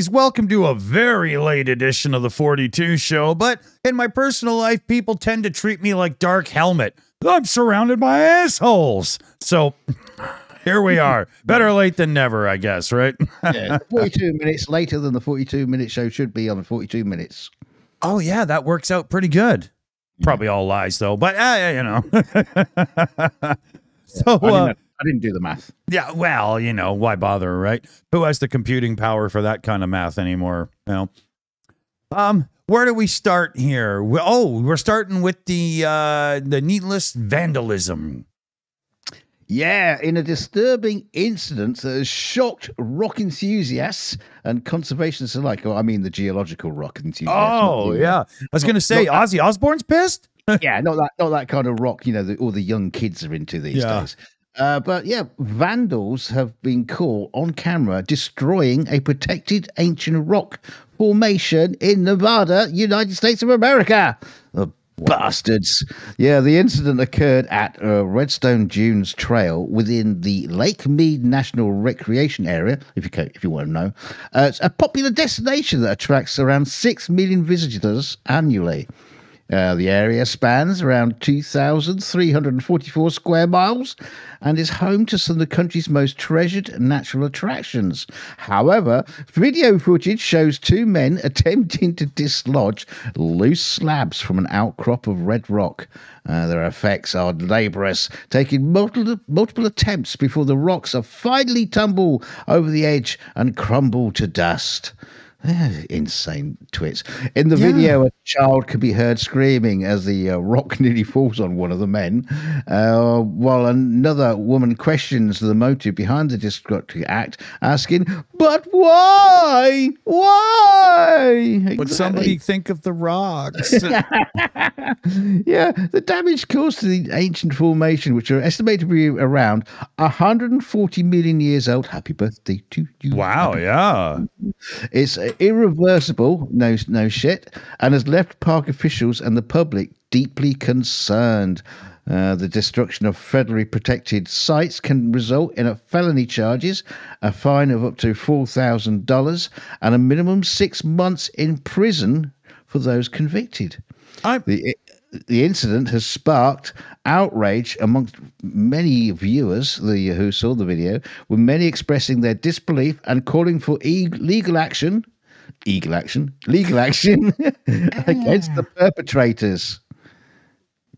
babies. Welcome to a very late edition of the 42 show. But in my personal life, people tend to treat me like Dark Helmet. I'm surrounded by assholes. So here we are. Better late than never, I guess, right? yeah, 42 minutes later than the 42 minute show should be on the 42 minutes. Oh, yeah, that works out pretty good. Probably all lies, though, but uh, you know. so, uh, I didn't do the math. Yeah, well, you know, why bother, right? Who has the computing power for that kind of math anymore? You know. Um, where do we start here? We- Oh, we're starting with the uh the needless vandalism. Yeah, in a disturbing incident that has shocked rock enthusiasts and conservationists alike. Oh, I mean, the geological rock enthusiasts. Oh, yeah. I was gonna say not Ozzy Osbourne's pissed. yeah, not that, not that kind of rock. You know, that all the young kids are into these Yeah. days. Uh, but yeah, vandals have been caught on camera destroying a protected ancient rock formation in Nevada, United States of America. The bastards. Yeah, the incident occurred at uh, Redstone Dunes Trail within the Lake Mead National Recreation Area, if you if you want to know. Uh, it's a popular destination that attracts around 6 million visitors annually. Uh, the area spans around 2,344 square miles and is home to some of the country's most treasured natural attractions. However, video footage shows two men attempting to dislodge loose slabs from an outcrop of red rock. Uh, their effects are laborious, taking multiple, multiple attempts before the rocks are finally tumble over the edge and crumble to dust. Insane twits. In the Yeah. video, a child can be heard screaming as the uh, rock nearly falls on one of the men, uh, while another woman questions the motive behind the destructive act, asking, But why? Why? Would somebody think of the rocks? yeah, the damage caused to the ancient formation, which are estimated to be around 140 million years old. Happy birthday to you. wow, yeah. It's irreversible, no, no shit, and has left park officials and the public deeply concerned. Uh, the destruction of federally protected sites can result in a felony charges, a fine of up to four thousand dollars, and a minimum six months in prison for those convicted. I The the incident has sparked outrage amongst many viewers the, who saw the video, with many expressing their disbelief and calling for e- legal action, legal action, legal action against the perpetrators.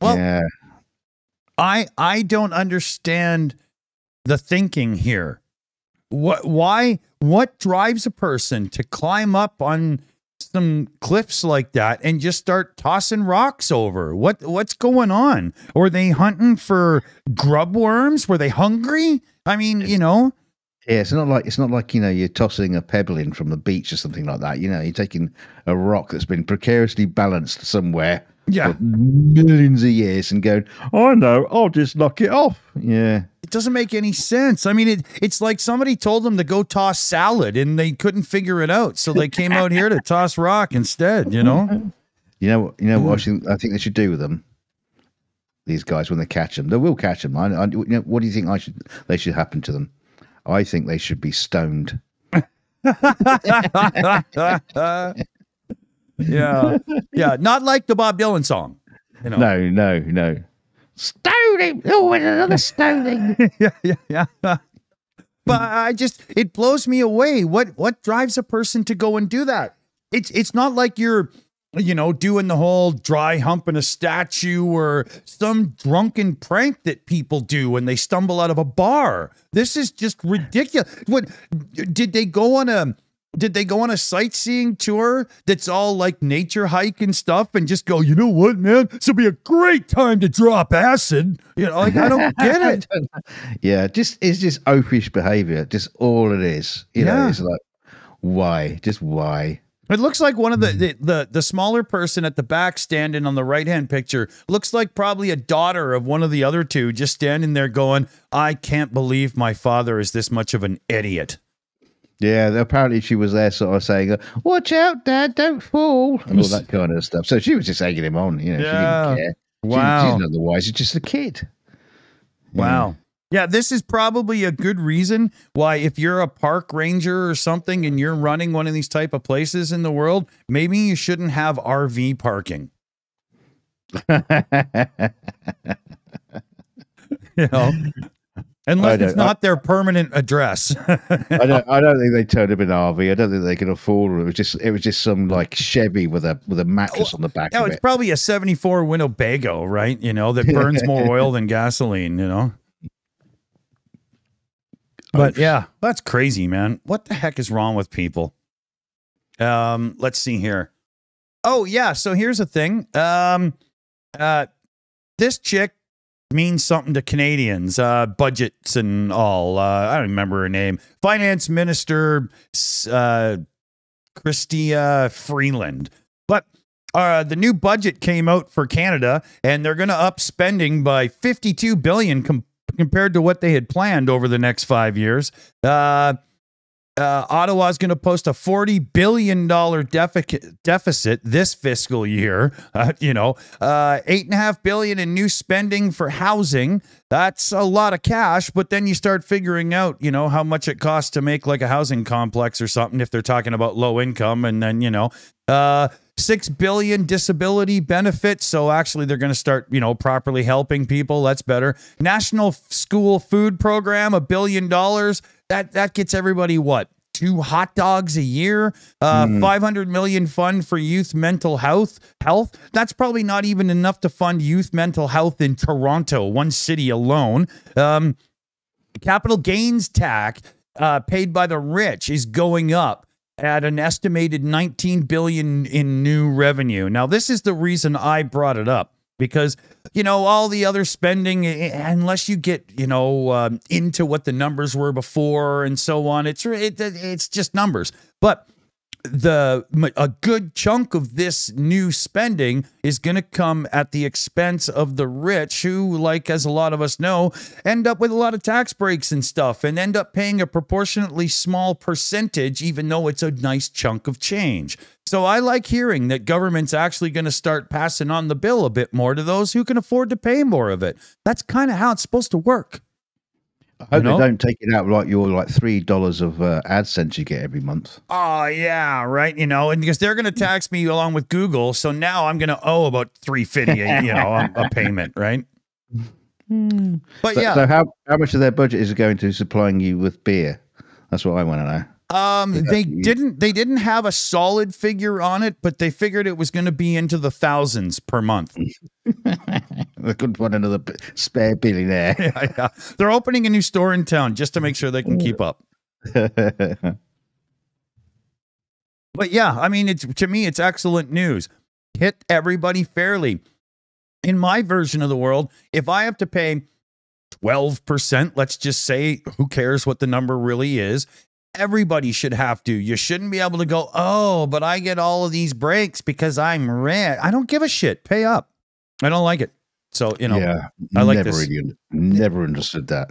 Well- yeah, I I don't understand the thinking here. What why what drives a person to climb up on some cliffs like that and just start tossing rocks over? What what's going on? Were they hunting for grub worms? Were they hungry? I mean, you know, yeah. It's not like it's not like you know you're tossing a pebble in from the beach or something like that. You know, you're taking a rock that's been precariously balanced somewhere yeah. for millions of years and going, I know, I'll just knock it off. Yeah. It doesn't make any sense. I mean, it, it's like somebody told them to go toss salad and they couldn't figure it out. So they came out here to toss rock instead, you know? You know, you know what I think, I think they should do with them. These guys, when they catch them, they will catch them. I, I, you know, what do you think I should? They should happen to them. I think they should be stoned. yeah. Yeah. Not like the Bob Dylan song. You know? No, no, no. Stoning. Oh, and another stoning. yeah, yeah, yeah. But I just it blows me away. What what drives a person to go and do that? It's it's not like you're you know doing the whole dry humping a statue or some drunken prank that people do when they stumble out of a bar. This is just ridiculous. What did they go on a did they go on a sightseeing tour that's all like nature hike and stuff and just go, you know what, man? This will be a great time to drop acid. You know, like I don't get it. yeah, just it's just oafish behaviour. Just all it is. You know, it's like why? Just why? It looks like one of the, hmm. the the the smaller person at the back standing on the right hand picture looks like probably a daughter of one of the other two just standing there going, "I can't believe my father is this much of an idiot." Yeah, apparently she was there, sort of saying, uh, "Watch out, Dad, don't fall," and all that kind of stuff. So she was just egging him on. You know, Yeah. she didn't care. She- Wow. she's not the wise. She's just a kid. Wow. Yeah, this is probably a good reason why if you're a park ranger or something and you're running one of these type of places in the world, maybe you shouldn't have RV parking. You know, unless it's not their permanent address. I don't. I don't think they turned up in RV. I don't think they could afford it. It was just. It was just some like Chevy with a with a mattress on the back no, it's it. probably a 74 Winnebago, right? You know, that burns more oil than gasoline, you know? But yeah, that's crazy, man. What the heck is wrong with people? Um, let's see here. Oh, yeah. So here's the thing. Um, uh, this chick means something to Canadians, uh, budgets and all. Uh, I don't remember her name. Finance Minister uh, Chrystia Freeland. But uh, the new budget came out for Canada, and they're going to up spending by 52 billion com- compared to what they had planned over the next five years. Uh, uh, Ottawa's going to post a forty billion dollar deficit deficit this fiscal year. Uh, you know, uh, eight and a half billion in new spending for housing. That's a lot of cash. But then you start figuring out, you know, how much it costs to make like a housing complex or something if they're talking about low income, and then you know, uh, six billion disability benefits. So actually, they're going to start, you know, properly helping people. That's better. National School Food Program, a billion dollars. That that gets everybody what two hot dogs a year. Uh, five hundred million fund for youth mental health. Health. That's probably not even enough to fund youth mental health in Toronto, one city alone. Um, capital gains tax uh, paid by the rich is going up at an estimated 19 billion in new revenue. Now, this is the reason I brought it up because you know all the other spending, eh, unless you get you know um, into what the numbers were before and so on, it's it, it's just numbers. But the a good chunk of this new spending is going to come at the expense of the rich who like as a lot of us know end up with a lot of tax breaks and stuff and end up paying a proportionately small percentage even though it's a nice chunk of change. So i like hearing that government's actually going to start passing on the bill a bit more to those who can afford to pay more of it. That's kind of how it's supposed to work I hope you know? they don't take it out like your like three dollars of uh, AdSense you get every month. Oh yeah, right. You know, and because they're going to tax me along with Google, so now I'm going to owe about three fifty, you know, a, a payment, right? But So, yeah, so how how much of their budget is going to supplying you with beer? That's what I want to know. Um, they didn't they didn't have a solid figure on it, but they figured it was going to be into the thousands per month. They couldn't find another spare billionaire. yeah, yeah. They're opening a new store in town just to make sure they can keep up. But yeah, I mean, it's to me, it's excellent news. Hit everybody fairly. In my version of the world, if I have to pay 12%, let's just say, who cares what the number really is? Everybody should have to. You shouldn't be able to go, oh, but I get all of these breaks because I'm rich. I don't give a shit. Pay up. I don't like it. So, you know, yeah, I like never this. really, never understood that.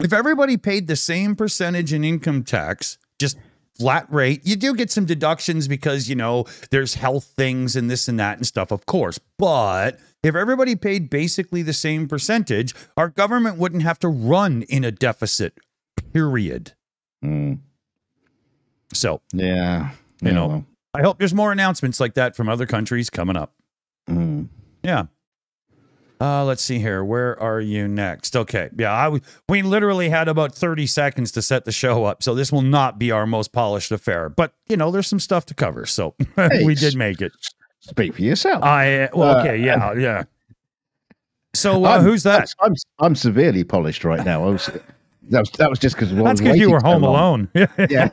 if everybody paid the same percentage in income tax, just flat rate, you do get some deductions because, you know, there's health things and this and that and stuff, of course. But if everybody paid basically the same percentage, our government wouldn't have to run in a deficit, period. Mm, So yeah, You yeah, know. well, I hope there's more announcements like that from other countries coming up. mm. Yeah. Uh, let's see here. Where are you next? Okay. Yeah, I we literally had about 30 seconds to set the show up, so this will not be our most polished affair. But you know, there's some stuff to cover, so we did make it. Speak for yourself. I well, Uh, okay, yeah, yeah. So uh, I'm- who's that? I'm I'm severely polished right now. That was that was just because That's because you were home alone. Yeah.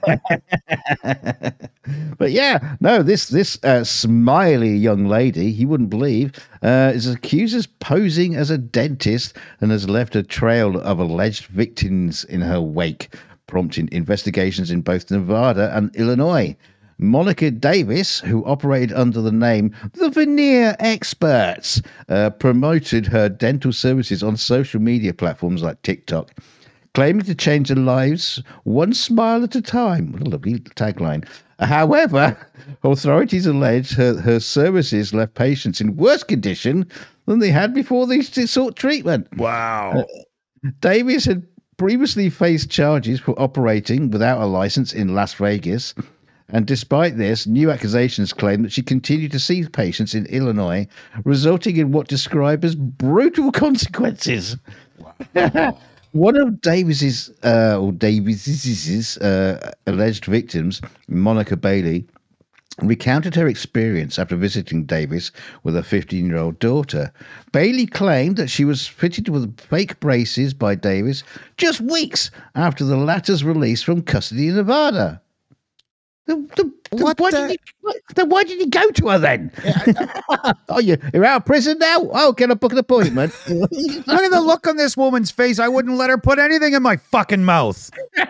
but yeah, no, this this uh, smiley young lady, you wouldn't believe, uh, is accused of posing as a dentist and has left a trail of alleged victims in her wake, prompting investigations in both Nevada and Illinois. Monica Davis, who operated under the name The Veneer Experts, uh, promoted her dental services on social media platforms like TikTok claiming to change their lives one smile at a time. What a lovely tagline. However, authorities allege her, her services left patients in worse condition than they had before they sought treatment. wow. Uh, Davis had previously faced charges for operating without a license in Las Vegas. And despite this, new accusations claim that she continued to see patients in Illinois, resulting in what described as brutal consequences. One of Davis's uh, or Davis's uh, alleged victims, Monica Bailey, recounted her experience after visiting Davis with her 15 year old daughter. Bailey claimed that she was fitted with fake braces by Davis just weeks after the latter's release from custody in Nevada. The, the, What why, the- Did he, then why did he go to her then? oh, you, you're out of prison now? Oh, can I book an appointment? Look at the look on this woman's face. I wouldn't let her put anything in my fucking mouth.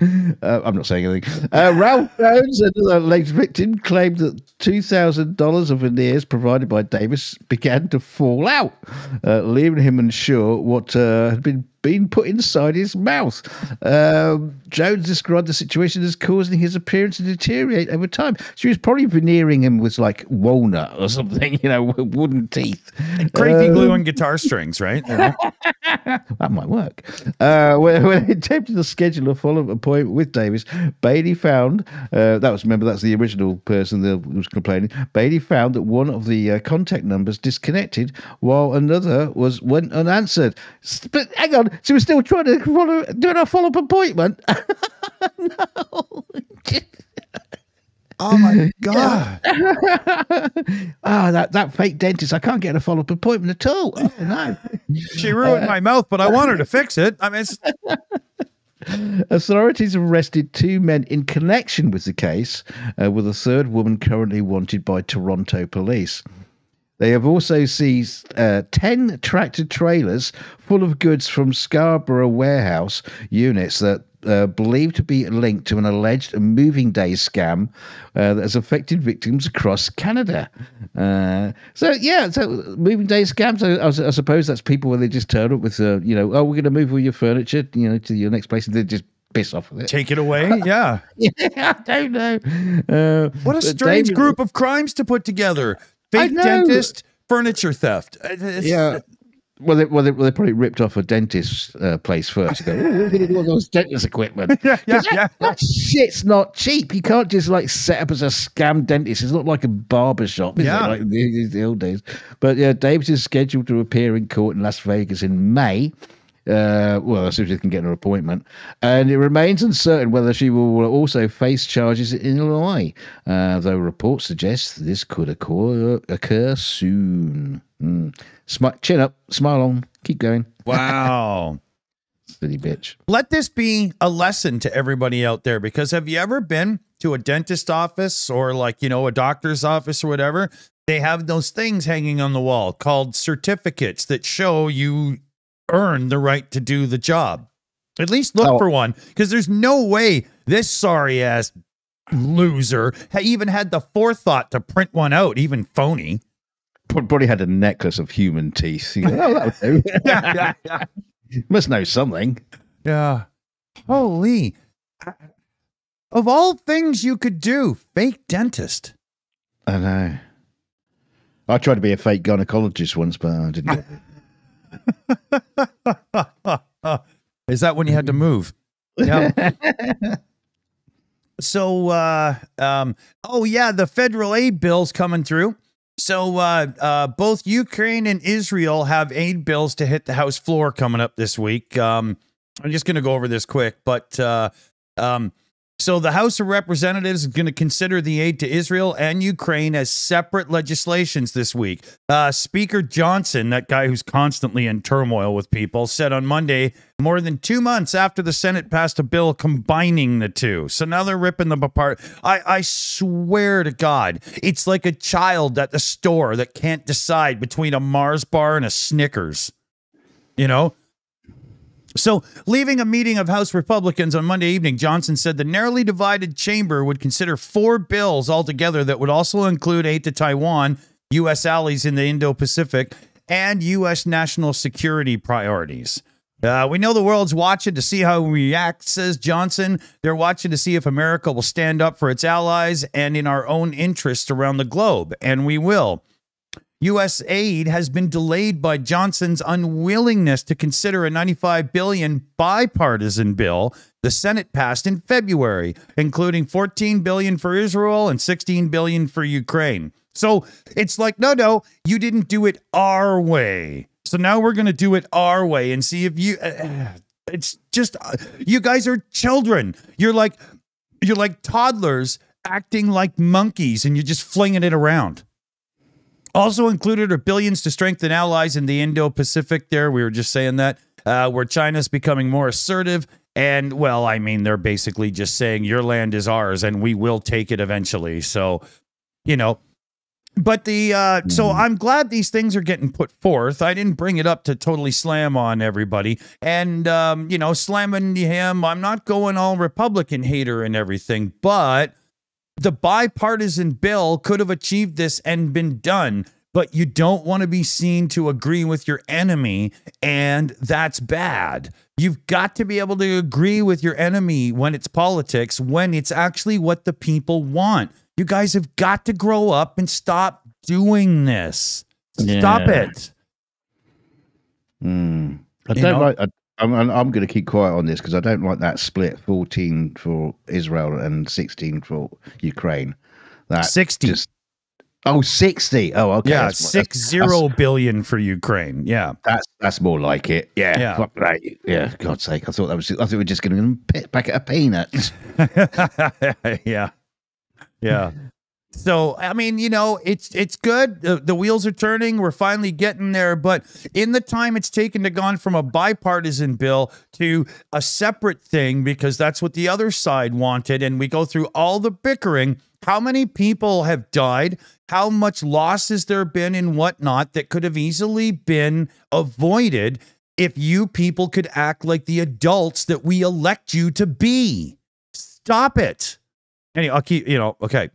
Uh, I'm not saying anything. Uh, Ralph Jones, another alleged victim, claimed that $2,000 of veneers provided by Davis began to fall out, uh, leaving him unsure what uh, had been being put inside his mouth. Um, Jones described the situation as causing his appearance to deteriorate over time. She was probably veneering him with like walnut or something, you know, wooden teeth. Crazy Um, glue and guitar strings, right? that might work. Uh, when, when they attempted to schedule a follow-up appointment with Davis, Bailey found uh, that was remember that's the original person that was complaining. Bailey found that one of the uh, contact numbers disconnected, while another was went unanswered. But hang on, she was still trying to follow, doing a follow-up appointment. no. Oh my god. Ah, that, that fake dentist, I can't get a follow-up appointment at all. Oh, no. She ruined my mouth, but I want her to fix it. I mean, it's, Authorities arrested two men in connection with the case, uh, with a third woman currently wanted by Toronto police. They have also seized uh, 10 tractor trailers full of goods from Scarborough warehouse units that uh, believed to be linked to an alleged moving day scam uh, that has affected victims across Canada. Uh, so, yeah, so moving day scams, I, I, I suppose that's people where they just turn up with, uh, you know, oh, we're going to move all your furniture, you know, to your next place, and they just piss off with it. take it away. Yeah. Yeah, I don't know. Uh, What a strange David- group of crimes to put together. Fake dentist, furniture theft. Uh, it's- Yeah. Well, they, well, they, well, they probably ripped off a dentist's uh, place first. Go, "Oh, we're going to do all those dentist equipment. Yeah, yeah, that, yeah. that shit's not cheap. You can't just like set up as a scam dentist. It's not like a barber shop, is Yeah. it? Like the, the old days. But yeah, Davis is scheduled to appear in court in Las Vegas in May. Uh, well, as soon as she can get an appointment, and it remains uncertain whether she will also face charges in Illinois. Uh, though reports suggest this could occur, occur soon. Mm. Smi- chin up, smile on, keep going, Wow. silly bitch. Let this be a lesson to everybody out there because have you ever been to a dentist office or like, you know, a doctor's office or whatever? They have those things hanging on the wall called certificates that show you earn the right to do the job. At least look Oh. for one because there's no way this sorry ass loser ha- even had the forethought to print one out, even phony. Pro- Probably had a necklace of human teeth. You go, oh, that would do. yeah, yeah. Must know something. Yeah. Holy. Of all things you could do, fake dentist. I know. I tried to be a fake gynecologist once, but I didn't. Is that when you had to move? Yeah. so uh um oh yeah, the federal aid bills coming through. So uh uh both Ukraine and Israel have aid bills to hit the house floor coming up this week. Um I'm just going to go over this quick, but uh um so the House of Representatives is going to consider the aid to Israel and Ukraine as separate legislations this week. Uh, Speaker Johnson, that guy who's constantly in turmoil with people, said on Monday, more than two months after the Senate passed a bill combining the two. So now they're ripping them apart. I, I swear to God, it's like a child at the store that can't decide between a Mars bar and a Snickers. You know? So, leaving a meeting of House Republicans on Monday evening, Johnson said the narrowly divided chamber would consider four bills altogether that would also include aid to Taiwan, U.S. allies in the Indo Pacific, and U.S. national security priorities. Uh, we know the world's watching to see how we react, says Johnson. They're watching to see if America will stand up for its allies and in our own interests around the globe, and we will. U.S. aid has been delayed by Johnson's unwillingness to consider a 95 billion bipartisan bill the Senate passed in February, including 14 billion for Israel and 16 billion for Ukraine. So it's like, no, no, you didn't do it our way. So now we're going to do it our way and see if you. Uh, it's just uh, you guys are children. You're like you're like toddlers acting like monkeys, and you're just flinging it around. Also included are billions to strengthen allies in the Indo Pacific. There, we were just saying that, uh, where China's becoming more assertive. And, well, I mean, they're basically just saying your land is ours and we will take it eventually. So, you know, but the uh, so Mhm. I'm glad these things are getting put forth. I didn't bring it up to totally slam on everybody, and um, you know, slamming him. I'm not going all Republican hater and everything, but the bipartisan bill could have achieved this and been done. But you don't want to be seen to agree with your enemy, and that's bad. You've got to be able to agree with your enemy when it's politics, when it's actually what the people want. You guys have got to grow up and stop doing this. Stop Yeah. it. Mm. I You don't know? like. I, I'm, I'm going to keep quiet on this because I don't like that split 14 for Israel and 16 for Ukraine. That 60. just- oh, 60. Oh, okay. yeah, that's, six zero billion for Ukraine. Yeah. That's that's more like it. Yeah. Yeah. Yeah. God's sake. I thought that was. I thought we were just going to pit back at a peanut. yeah. Yeah. So I mean, you know, it's it's good. The, the wheels are turning. We're finally getting there. But in the time it's taken to gone from a bipartisan bill to a separate thing, because that's what the other side wanted, and we go through all the bickering. How many people have died? How much loss has there been and whatnot that could have easily been avoided if you people could act like the adults that we elect you to be? Stop it. Anyway, I'll keep, you know, okay.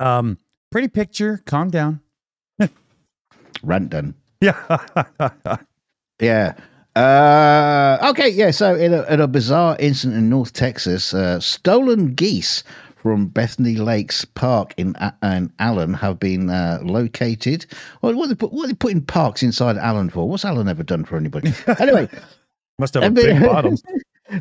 Um, pretty picture, calm down. Rant done. Yeah. Yeah. Uh, okay. Yeah. So, in a, in a bizarre incident in North Texas, uh, stolen geese from Bethany Lakes Park in A- in Allen have been uh, located. What, they put, what are they putting parks inside Allen for? What's Allen ever done for anybody? Anyway, Must have a big bottom.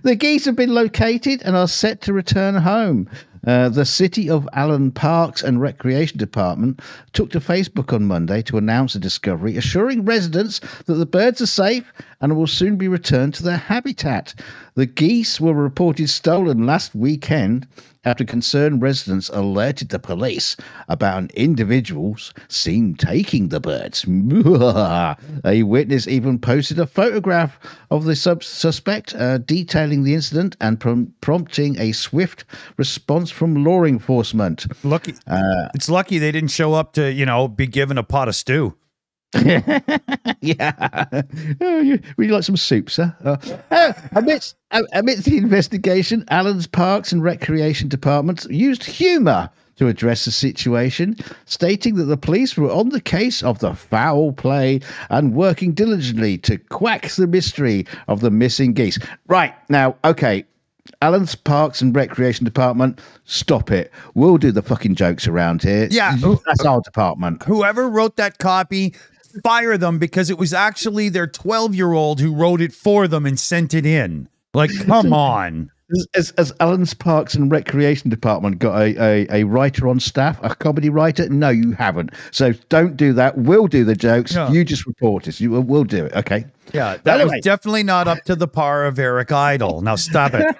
the geese have been located and are set to return home. Uh, the City of Allen Parks and Recreation Department took to Facebook on Monday to announce the discovery, assuring residents that the birds are safe and will soon be returned to their habitat. The geese were reported stolen last weekend after concerned residents alerted the police about an individual seen taking the birds. a witness even posted a photograph of the sub- suspect uh, detailing the incident and prom- prompting a swift response from law enforcement. Lucky. Uh, it's lucky they didn't show up to, you know, be given a pot of stew. yeah. Oh, you, would you like some soup, sir? Uh, uh, amidst, uh, amidst the investigation, Allen's Parks and Recreation Department used humour to address the situation, stating that the police were on the case of the foul play and working diligently to quack the mystery of the missing geese. Right, now, okay. Allen's Parks and Recreation Department, stop it. We'll do the fucking jokes around here. Yeah. That's our department. Whoever wrote that copy, fire them because it was actually their 12 year old who wrote it for them and sent it in. Like, come on. As, as Allen's Parks and Recreation Department got a, a, a writer on staff, a comedy writer? No, you haven't. So don't do that. We'll do the jokes. Yeah. You just report us. You, we'll, we'll do it. Okay. Yeah, that Anyway. was definitely not up to the par of Eric Idle. Now stop it.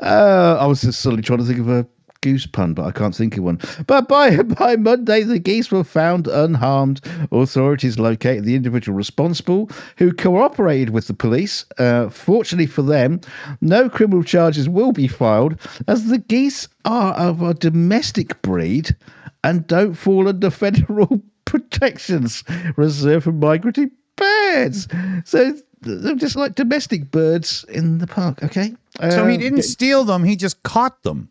Uh, I was just suddenly trying to think of a goose pun, but I can't think of one. But by by Monday, the geese were found unharmed. Authorities located the individual responsible, who cooperated with the police. Uh, fortunately for them, no criminal charges will be filed, as the geese are of a domestic breed and don't fall under federal protections reserved for migratory birds. So. They're just like domestic birds in the park, okay? So he Uh, didn't steal them, he just caught them.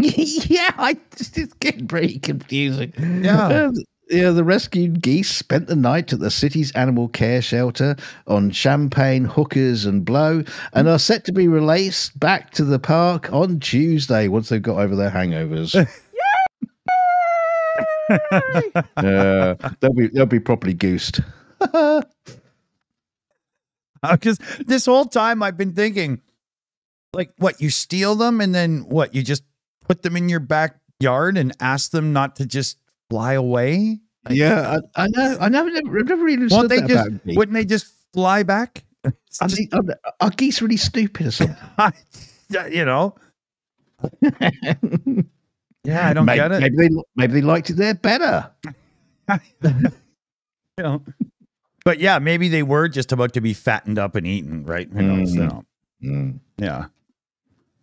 yeah, I just it's getting pretty confusing. Yeah. Uh, yeah, the rescued geese spent the night at the city's animal care shelter on champagne, hookers, and blow, and are set to be released back to the park on Tuesday once they've got over their hangovers. uh, they'll be they'll be properly goosed. Because this whole time I've been thinking, like, what you steal them and then what you just put them in your backyard and ask them not to just fly away? yeah, I, I know. I never, never, never really understood they that just? about geese. Wouldn't they just fly back? Just- are are geese really stupid or something? you know. Yeah, I don't maybe, get it. Maybe they maybe they liked it there better. you know. But yeah, maybe they were just about to be fattened up and eaten, right? Knows? Mhm. So, Mm. yeah.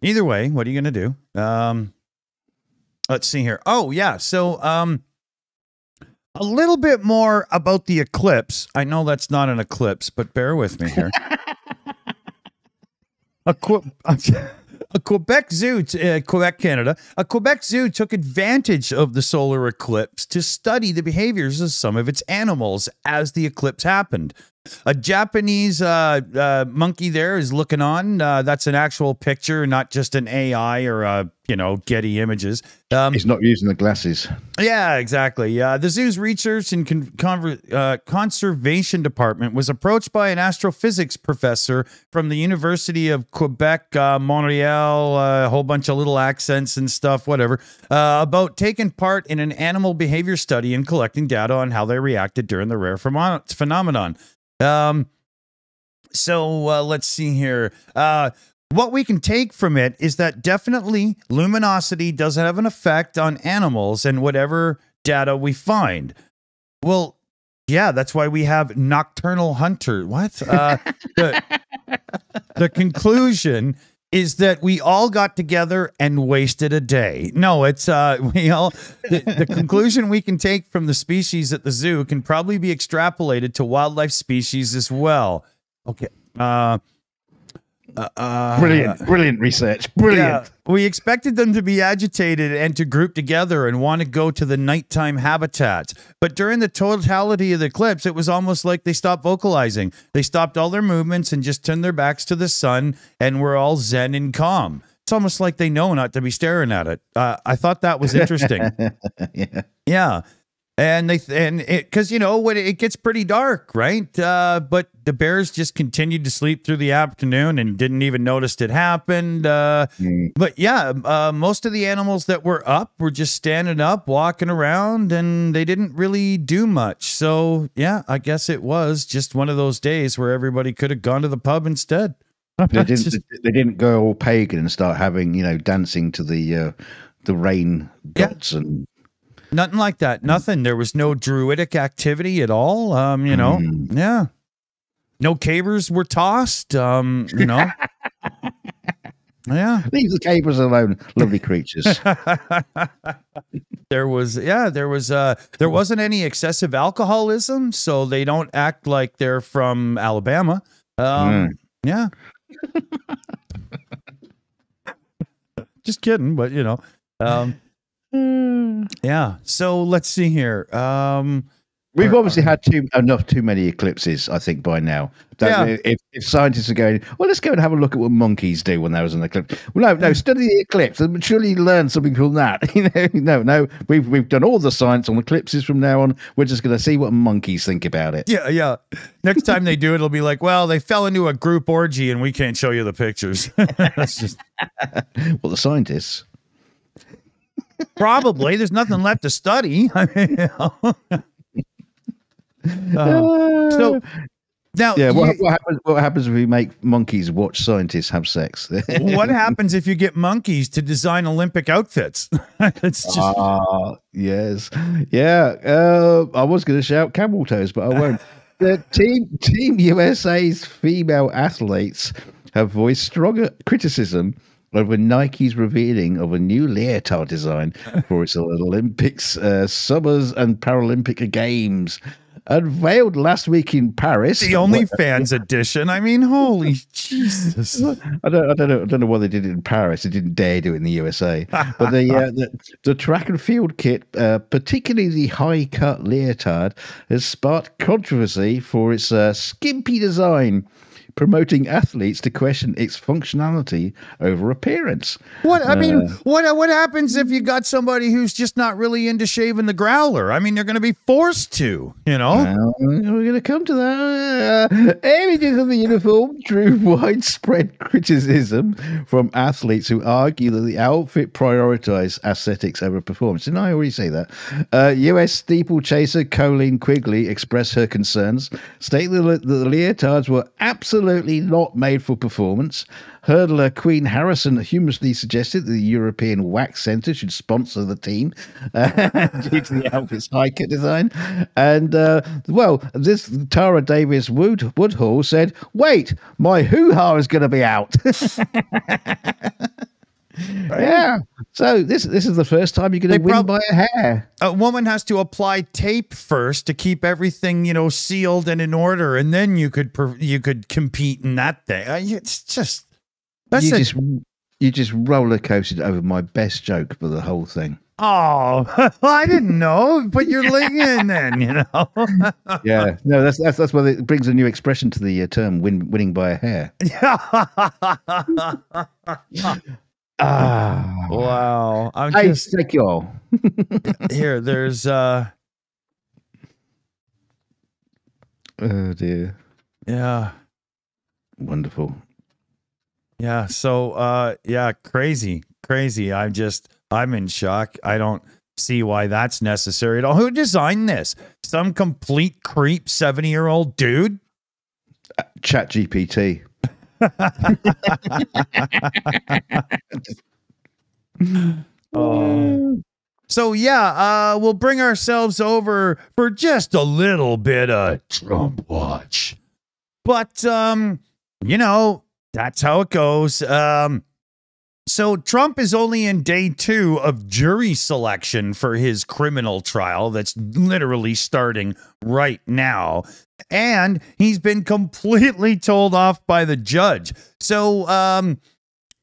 Either way, what are you gonna do? Um, let's see here. Oh yeah, so um, a little bit more about the eclipse. I know that's not an eclipse, but bear with me here. a, Que- a Quebec zoo, uh, Quebec, Canada, a Quebec zoo took advantage of the solar eclipse to study the behaviors of some of its animals as the eclipse happened. A Japanese uh, uh, monkey there is looking on. Uh, that's an actual picture, not just an AI or uh, you know Getty Images. Um, He's not using the glasses. yeah, exactly. Uh, the zoo's research and con- conver- uh, conservation department was approached by an astrophysics professor from the University of Quebec, uh, Montreal, uh, a whole bunch of little accents and stuff, whatever, uh, about taking part in an animal behavior study and collecting data on how they reacted during the rare phenom- phenomenon. Um, so uh, let's see here. Uh, what we can take from it is that definitely luminosity does have an effect on animals and whatever data we find. Well, yeah, that's why we have nocturnal hunter. What? Uh, the, the conclusion is that we all got together and wasted a day. No, it's uh we all the, the conclusion we can take from the species at the zoo can probably be extrapolated to wildlife species as well. Okay. Uh uh, Brilliant, brilliant research. Brilliant. yeah, we expected them to be agitated and to group together and want to go to the nighttime habitat. But during the totality of the eclipse, it was almost like they stopped vocalizing. They stopped all their movements and just turned their backs to the sun and were all zen and calm. It's almost like they know not to be staring at it. Uh, I thought that was interesting. yeah. Yeah. And they and it because you know when it gets pretty dark, right? Uh, but the bears just continued to sleep through the afternoon and didn't even notice it happened. Uh, Mm. but yeah, uh, most of the animals that were up were just standing up, walking around, and they didn't really do much. So yeah, I guess it was just one of those days where everybody could have gone to the pub instead. They didn't. just- they didn't go all pagan and start having you know dancing to the uh, the rain Yeah. gods and Nothing like that. Nothing. There was no druidic activity at all. Um, you know, Mm. yeah. No cabers were tossed. Um, you know. yeah. leave the capers alone, lovely creatures. there was yeah, there was uh there wasn't any excessive alcoholism, so they don't act like they're from Alabama. Um yeah. Just kidding, but you know. Um Hmm. yeah. So let's see here. Um We've Or- obviously um, had too enough too many eclipses, I think, by now. That Yeah. if, if scientists are going, well, let's go and have a look at what monkeys do when there was an eclipse. Well, no, no, hmm. study the eclipse and surely learn something from that. You know, no, no, we've we've done all the science on eclipses from now on. We're just going to see what monkeys think about it. Yeah, yeah. Next time they do it, it'll be like, well, they fell into a group orgy and we can't show you the pictures. That's just Well, the scientists. Probably there's nothing left to study. I mean, you know. Uh, so now, yeah, what, you- what happens? What happens if we make monkeys watch scientists have sex? what happens if you get monkeys to design Olympic outfits? it's just Ah, yes, yeah. Uh, I was going to shout camel toes, but I won't. the team Team USA's female athletes have voiced stronger criticism over Nike's revealing of a new leotard design for its Olympics, uh, Summers, and Paralympic Games. Unveiled last week in Paris. the OnlyFans edition. I mean, holy Jesus. I don't, I don't know, I don't know why they did it in Paris. They didn't dare do it in the USA. but the, uh, the the track and field kit, uh, particularly the high cut leotard, has sparked controversy for its uh, skimpy design. Promoting athletes to question its functionality over appearance. What I mean, Uh, what what happens if you got somebody who's just not really into shaving the growler? I mean, they're going to be forced to, you know. Well, we're going to come to that. Uh, images of the uniform drew widespread criticism from athletes who argue that the outfit prioritized aesthetics over performance. Didn't I already say that? Uh, US steeplechaser Colleen Quigley expressed her concerns, stating that the leotards were absolutely not made for performance. Hurdler Queen Harrison humorously suggested that the European Wax Centre should sponsor the team due to the outfit's high cut design. And, uh, well, this Tara Davis Wood, Woodhall said, wait, my hoo ha is going to be out. yeah. So this this is the first time you're going to win by a hair. A woman has to apply tape first to keep everything, you know, sealed and in order, and then you could you could compete in that thing. It's just that's you just you just roller coasted over my best joke for the whole thing. oh, I didn't know. Put your leg in then, you know. Yeah, no, that's that's that's what it brings a new expression to the uh, term "win, winning by a hair." Ah, wow. I'm hey, just take your. here. There's uh, Oh dear, yeah. wonderful. Yeah. So, uh, yeah, crazy, crazy. I'm just, I'm in shock. I don't see why that's necessary at all. Who designed this? Some complete creep, 70 year old dude? Chat GPT. Oh. So, yeah, uh, we'll bring ourselves over for just a little bit of Trump watch. But, um, you know, that's how it goes. Um, So Trump is only in day two of jury selection for his criminal trial that's literally starting right now. And he's been completely told off by the judge. So um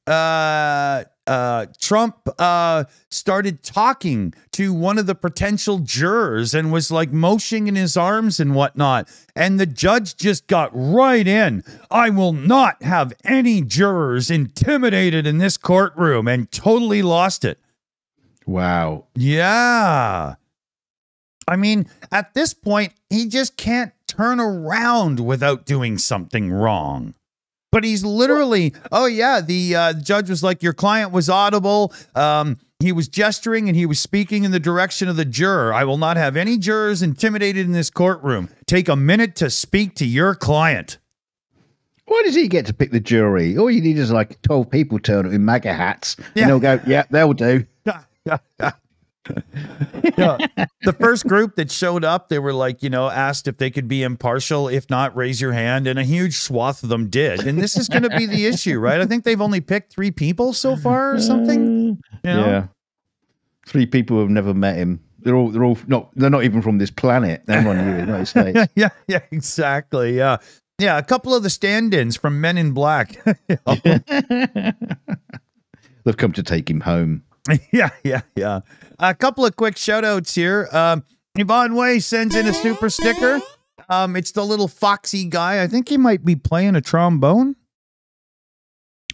uh uh Trump uh started talking to one of the potential jurors and was like motioning in his arms and whatnot. And the judge just got right in. I will not have any jurors intimidated in this courtroom and totally lost it. Wow. Yeah. I mean, at this point, he just can't turn around without doing something wrong. But he's literally, oh yeah, the uh, judge was like, your client was audible. Um, he was gesturing and he was speaking in the direction of the juror. I will not have any jurors intimidated in this courtroom. Take a minute to speak to your client. Why does he get to pick the jury? All you need is like 12 people turn up in MAGA hats Yeah. and they'll go, yeah, they'll do. Yeah. the first group that showed up, they were like, you know, asked if they could be impartial. If not, raise your hand. And a huge swath of them did. And this is going to be the issue, right? I think they've only picked three people so far or something. You know? Yeah. Three people who have never met him. They're all they're all not they're not even from this planet. They're on the United States. Yeah, yeah, yeah, exactly. Yeah. Yeah, a couple of the stand-ins from Men in Black. They've come to take him home. yeah, yeah, yeah. A couple of quick shout outs here. Um, Yvonne Way sends in a super sticker. Um, it's the little foxy guy. I think he might be playing a trombone.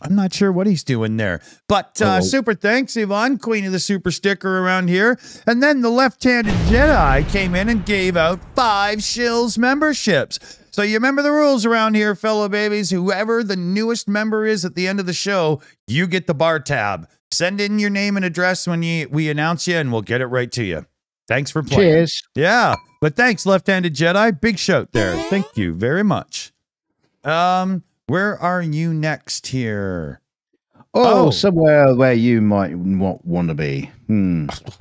I'm not sure what he's doing there. But uh, super thanks, Yvonne, queen of the super sticker around here. And then the left handed Jedi came in and gave out five Shills memberships. So you remember the rules around here, fellow babies. Whoever the newest member is at the end of the show, you get the bar tab. Send in your name and address when you, we announce you, and we'll get it right to you. Thanks for playing. Cheers. Yeah, but thanks, left-handed Jedi. Big shout there. Thank you very much. Um, where are you next here? Oh, Oh. somewhere where you might not want to be. Hmm.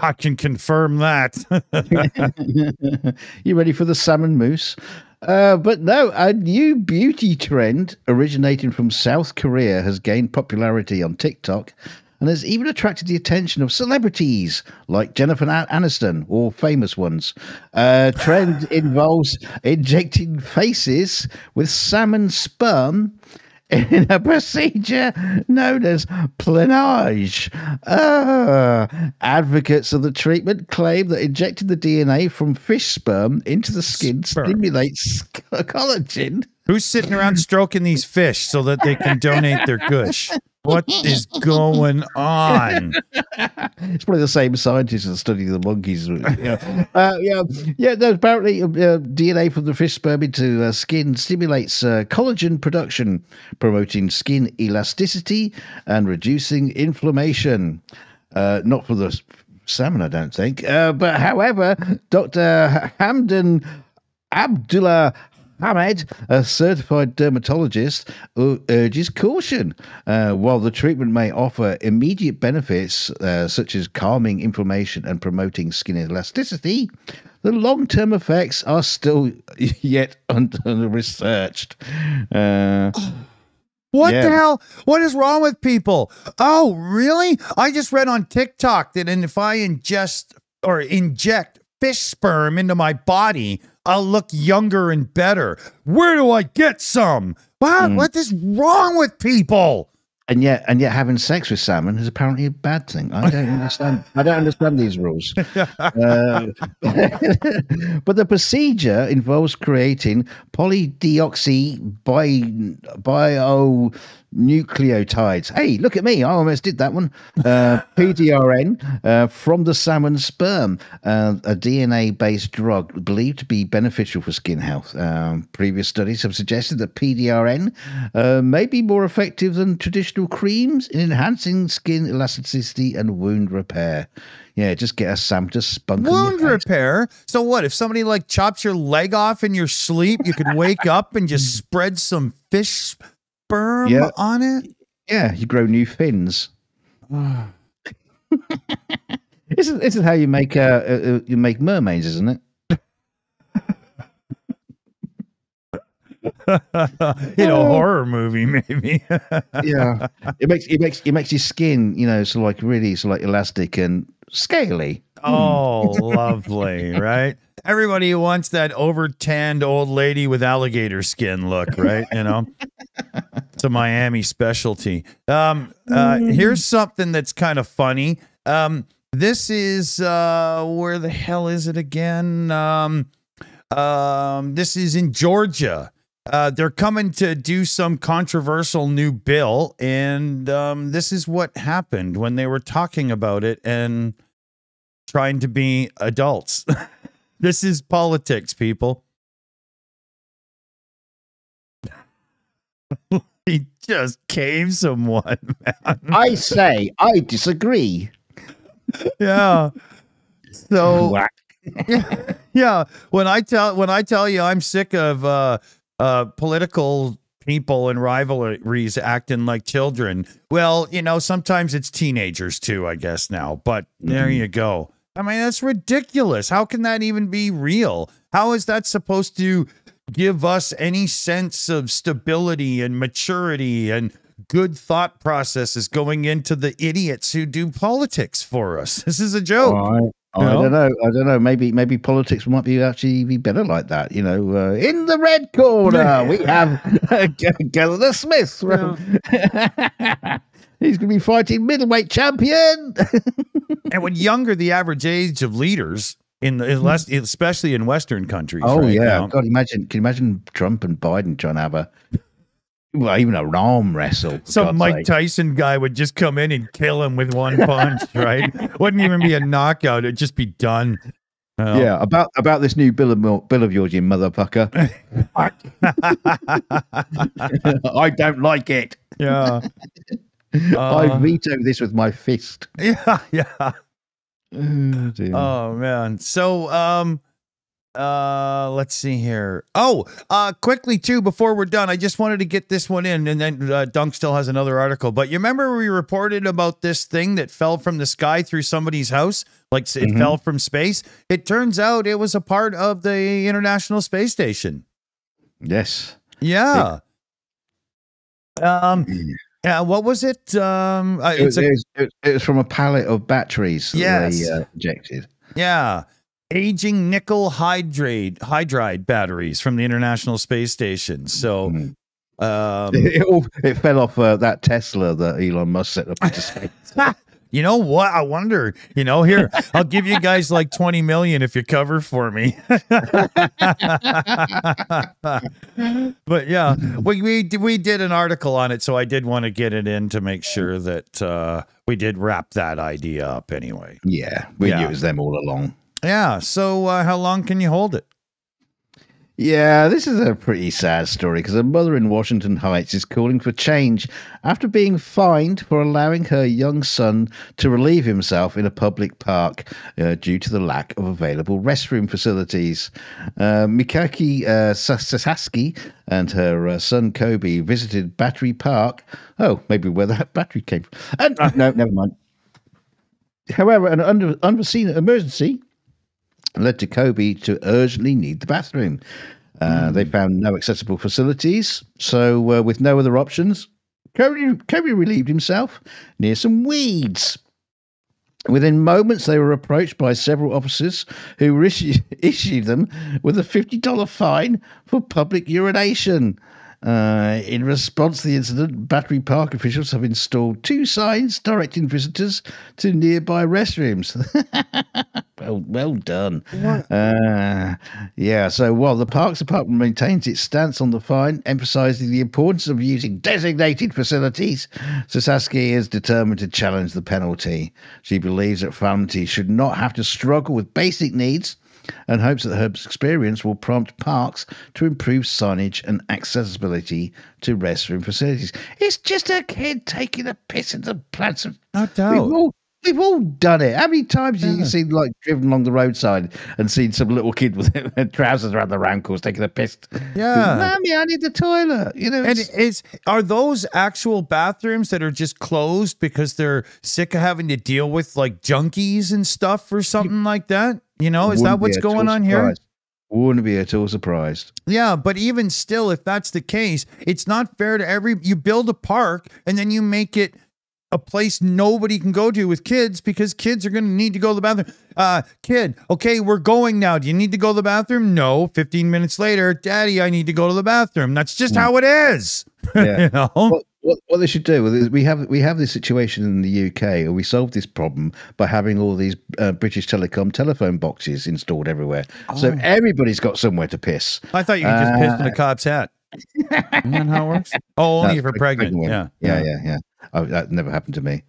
I can confirm that. you ready for the salmon mousse? Uh, but no, a new beauty trend originating from South Korea has gained popularity on TikTok and has even attracted the attention of celebrities like Jennifer Aniston or famous ones. Uh, trend involves injecting faces with salmon sperm in a procedure known as planage. Uh, advocates of the treatment claim that injecting the DNA from fish sperm into the skin Sperm. stimulates collagen. Who's sitting around stroking these fish so that they can donate their gush? What is going on? It's probably the same scientists that study the monkeys. Yeah, uh, yeah, yeah. No, apparently, uh, DNA from the fish sperm into uh, skin stimulates uh, collagen production, promoting skin elasticity and reducing inflammation. Uh, not for the salmon, I don't think. Uh, but however, Dr. Hamdan Abdullah Ahmed, a certified dermatologist, urges caution. Uh, while the treatment may offer immediate benefits, uh, such as calming inflammation and promoting skin elasticity, the long term effects are still yet under researched. Uh, What Yeah. the hell? What is wrong with people? Oh, really? I just read on TikTok that if I ingest or inject fish sperm into my body, I'll look younger and better. Where do I get some? What? Mm. What is wrong with people? and yet, and yet, having sex with salmon is apparently a bad thing. I don't understand. I don't understand these rules. Uh, but the procedure involves creating polydeoxy bi- bionucleotides. Hey, look at me! I almost did that one. Uh, PDRN uh, from the salmon sperm, uh, a DNA-based drug believed to be beneficial for skin health. Um, previous studies have suggested that PDRN uh, may be more effective than traditional creams in enhancing skin elasticity and wound repair. Yeah, just get a salmon to spunk Wound repair. So what? If somebody like chops your leg off in your sleep, you could wake up and just spread some fish sperm Yeah. on it. Yeah, you grow new fins. this is this is how you make uh, uh, uh, you make mermaids, isn't it? in a horror movie, maybe. Yeah, it makes it makes it makes your skin, you know, so like really sort of like elastic and scaly. oh, lovely, right? Everybody wants that over tanned old lady with alligator skin look, right? You know, it's a Miami specialty. Um, uh, here's something that's kind of funny. Um, this is uh, where the hell is it again? Um, um, this is in Georgia. Uh, they're coming to do some controversial new bill, and um, this is what happened when they were talking about it and trying to be adults. this is politics, people. he just caved someone, man. I say I disagree. Yeah. So yeah, when I tell when I tell you I'm sick of uh uh political people and rivalries acting like children. Well, you know, sometimes it's teenagers too, I guess now. But there Mhm. you go. I mean, that's ridiculous. How can that even be real? How is that supposed to give us any sense of stability and maturity and good thought processes going into the idiots who do politics for us? This is a joke. I, I don't know. I don't know. Maybe maybe politics might be actually be better like that. You know, uh, in the red corner we have Gallagher Smith. He's going to be fighting middleweight champion. And when younger the average age of leaders in the in less, especially in Western countries. oh right yeah, now. God! Imagine, can you imagine Trump and Biden trying to have a well, even a arm wrestle? Some God's Mike sake. Tyson guy would just come in and kill him with one punch, right? Wouldn't even be a knockout; it'd just be done. Well, Yeah, about about this new bill of bill of yours, you motherfucker. I don't like it. yeah, I Uh, veto this with my fist. yeah, yeah. Oh. Oh man. So um uh let's see here. Oh, uh quickly too before we're done, I just wanted to get this one in and then uh, Dunc still has another article. But you remember we reported about this thing that fell from the sky through somebody's house? Like it Mhm. fell from space? It turns out it was a part of the International Space Station. yes. Yeah. Um yeah, what was it? Um uh, It it's was, a it, was, it- was from a pallet of batteries that Yes. they uh, injected. Yeah. Aging nickel hydrate hydride batteries from the International Space Station. So Mhm. Um, It, all, it fell off uh, that Tesla that Elon Musk set up into space. you know what? I wonder. You know, here I'll give you guys like twenty million if you cover for me. but yeah, we we did- we did an article on it, so I did want to get it in to make sure that uh, we did wrap that idea up anyway. Yeah, we Yeah. knew it was them all along. Yeah. So uh, how long can you hold it? Yeah, this is a pretty sad story because a mother in Washington Heights is calling for change after being fined for allowing her young son to relieve himself in a public park uh, due to the lack of available restroom facilities. Uh, Mikaki uh, Sasaski and her uh, son Kobe visited Battery Park. Oh, maybe where that battery came from. And, no, never mind. However, an unforeseen emergency led to Kobe to urgently need the bathroom. Uh, They found no accessible facilities, so uh, with no other options, Kobe, Kobe relieved himself near some weeds. Within moments, they were approached by several officers who issued, issued them with a $50 fine for public urination. Uh, in response to the incident, Battery Park officials have installed two signs directing visitors to nearby restrooms. well, well done. Uh, yeah, so while the Parks Department maintains its stance on the fine, emphasizing the importance of using designated facilities, Sasaski is determined to challenge the penalty. She believes that families should not have to struggle with basic needs and hopes that her experience will prompt parks to improve signage and accessibility to restroom facilities. It's just a kid taking a piss in the plants of No We've doubt. all, we've all done it. How many times have you seen like driven along the roadside and seen some little kid with trousers around their ankles taking a piss? Yeah. Mommy, I need the toilet. You know, And it's, is are those actual bathrooms that are just closed because they're sick of having to deal with like junkies and stuff or something like that? You know, is that be what's all going on here? surprised. Wouldn't be at all surprised. Yeah, but even still, if that's the case, it's not fair to every. You build a park and then you make it a place nobody can go to with kids because kids are going to need to go to the bathroom. Uh, kid, okay, we're going now. Do you need to go to the bathroom? No. 15 minutes later, daddy, I need to go to the bathroom. That's just how it is. Yeah. you know? what, what, what they should do is we have we have this situation in the UK, and we solve this problem by having all these uh, British Telecom telephone boxes installed everywhere, so Oh. everybody's got somewhere to piss. I thought you could just piss in a cop's hat. Isn't that how it works? Oh, only if you're pregnant. women. Yeah. yeah, yeah, yeah. Oh, that never happened to me.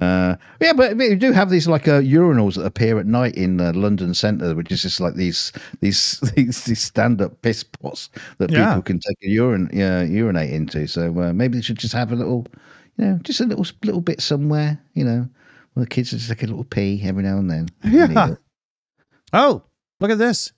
Uh, yeah, but we do have these like uh, urinals that appear at night in uh, London Centre, which is just like these these these, these stand up piss pots that Yeah. people can take a urine yeah, urinate into. So uh, maybe they should just have a little, you know, just a little little bit somewhere, you know, where the kids just take a little pee every now and then. Yeah. Oh, look at this.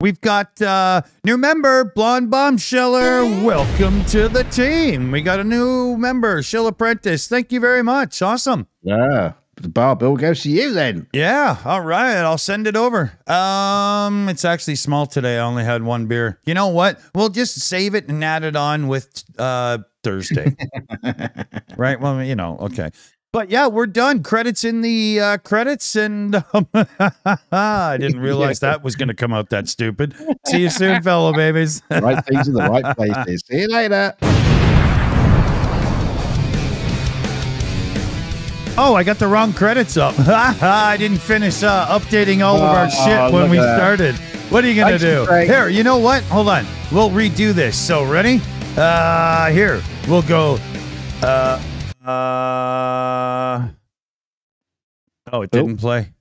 We've got uh new member, Blonde Bombsheller. Welcome to the team. We got a new member, Shill Apprentice. Thank you very much. Awesome. Yeah, the bar bill goes to you then. Yeah, all right. I'll send it over. Um, it's actually small today. I only had one beer. You know what? We'll just save it and add it on with uh Thursday. right? Well, you know, okay. But yeah, we're done. Credits in the uh, credits, and um, I didn't realize that was going to come out that stupid. See you soon, fellow babies. right things in the right places. See you later. Oh, I got the wrong credits up. I didn't finish uh, updating all of our Oh, shit when we started. What are you gonna do? Craig. Here, you know what? Hold on. We'll redo this. So ready? Uh, here we'll go. Uh, uh. Oh, it didn't play.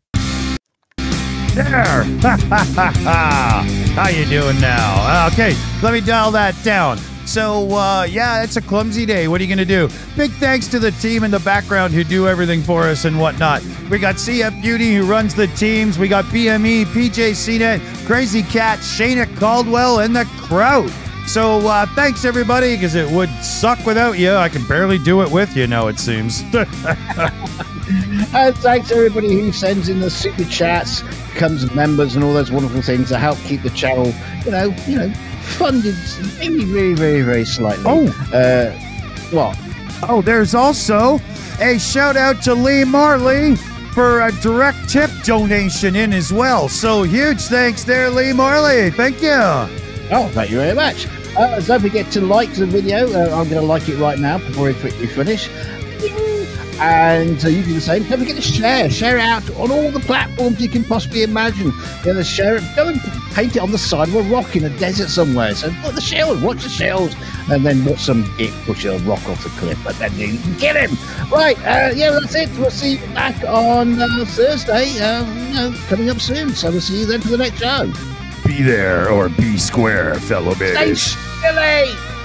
There. Ha ha ha! How you doing now? Okay, let me dial that down. So, uh, yeah, it's a clumsy day. What are you going to do? Big thanks to the team in the background who do everything for us and whatnot. We got CF Beauty who runs the teams. We got BME, PJ CNET, Crazy Cat, Shayna Caldwell, and the crowd. So, uh, thanks everybody, because it would suck without you. I can barely do it with you now, it seems. And thanks everybody who sends in the super chats, becomes members, and all those wonderful things to help keep the channel, you know, you know, funded very, very, very, very slightly. Oh. uh, what? Oh, there's also a shout out to Lee Marley for a direct tip donation in as well. So huge thanks there, Lee Marley. Thank you. Oh, thank you very much. Uh, don't forget to like the video. Uh, I'm going to like it right now before we quickly finish. And uh, you do the same. Don't forget to share. Share it out on all the platforms you can possibly imagine. You're going to share it. Go and paint it on the side of a rock in a desert somewhere. So put the Shills, watch the Shills, and then watch some git push a rock off the cliff. But then you can get him. Right. Uh, yeah, that's it. We'll see you back on uh, Thursday. Uh, you know, coming up soon. So we'll see you then for the next show. Be there or be square, fellow babies. Silly.